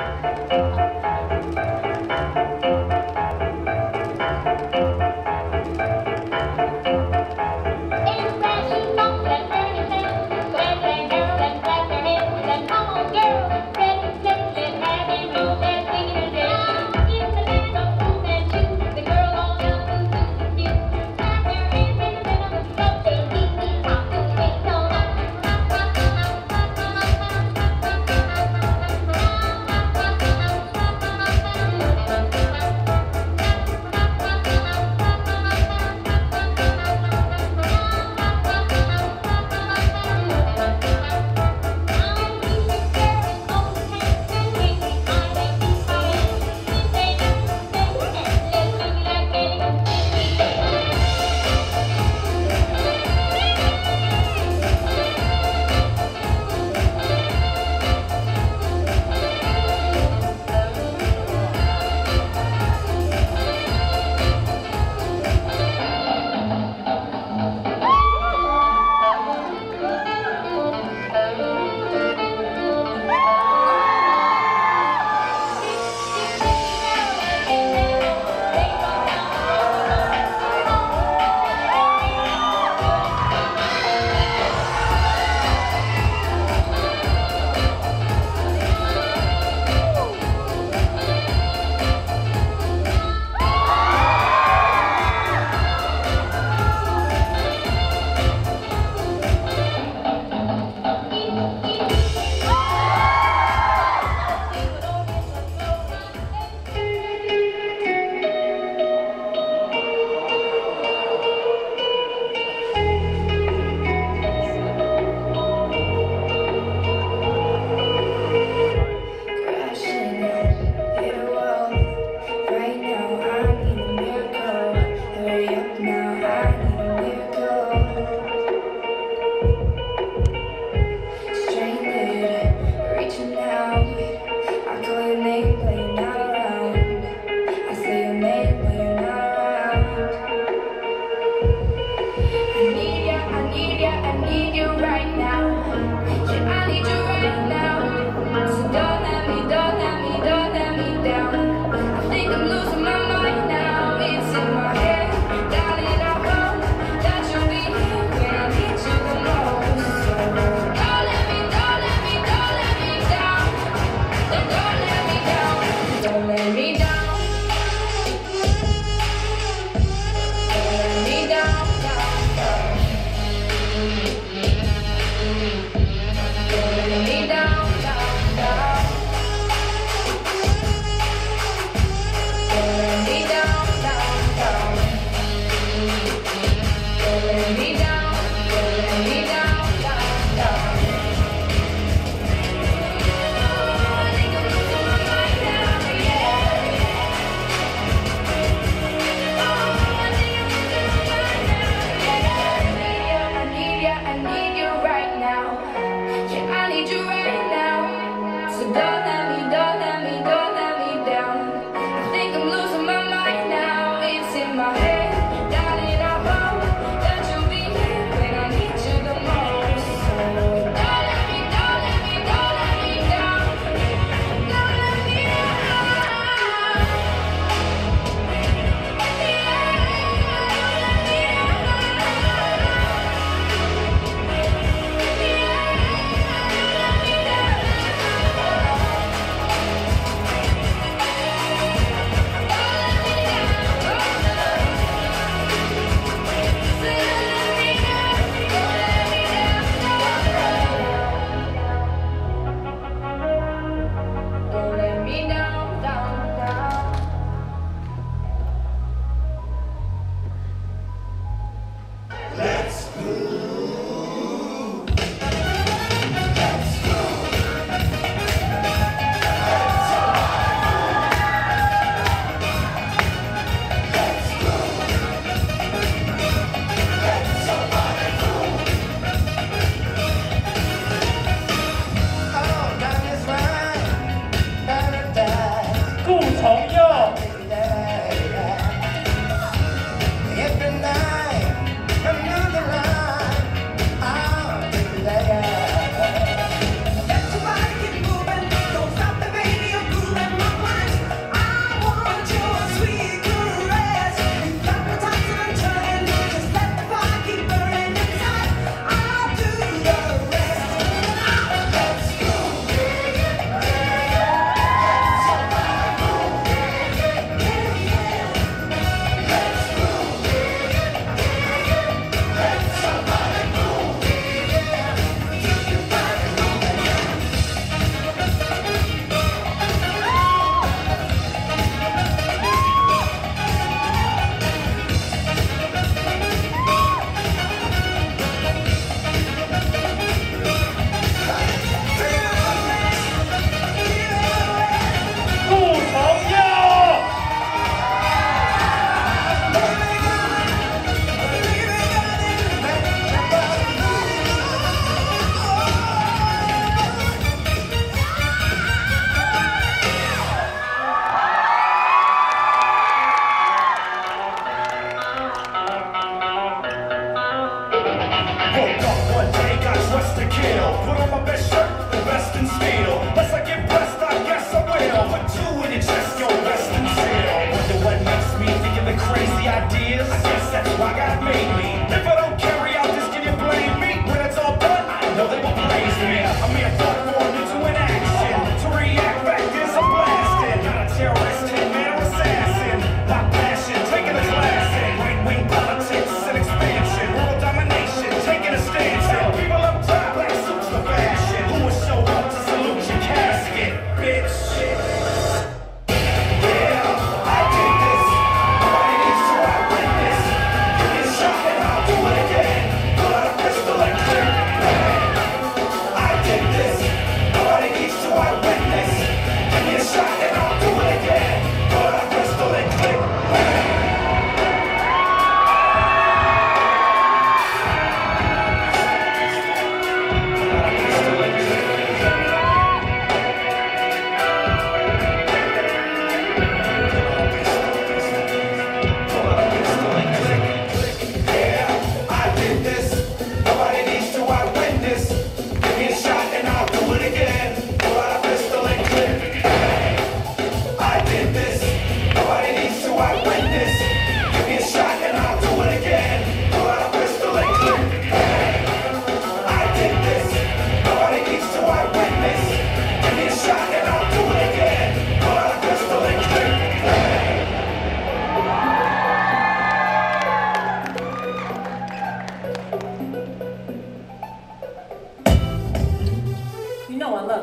Música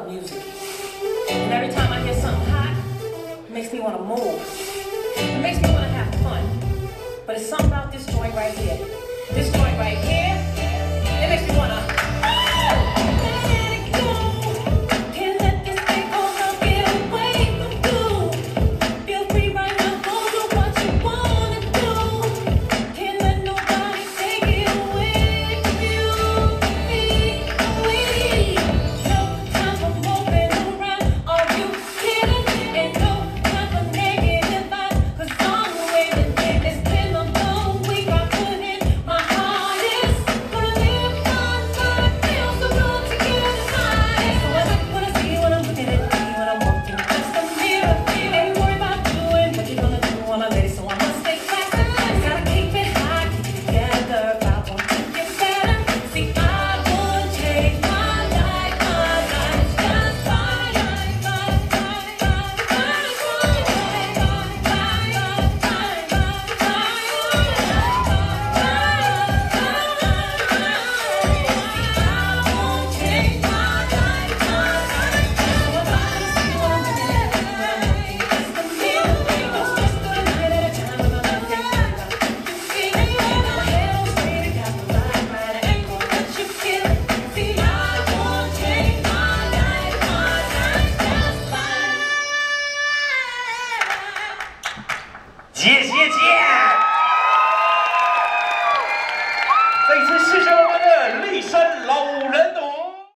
music. And every time I hear something hot, it makes me want to move. It makes me want to have fun. But it's something about this joint right here. This joint right here.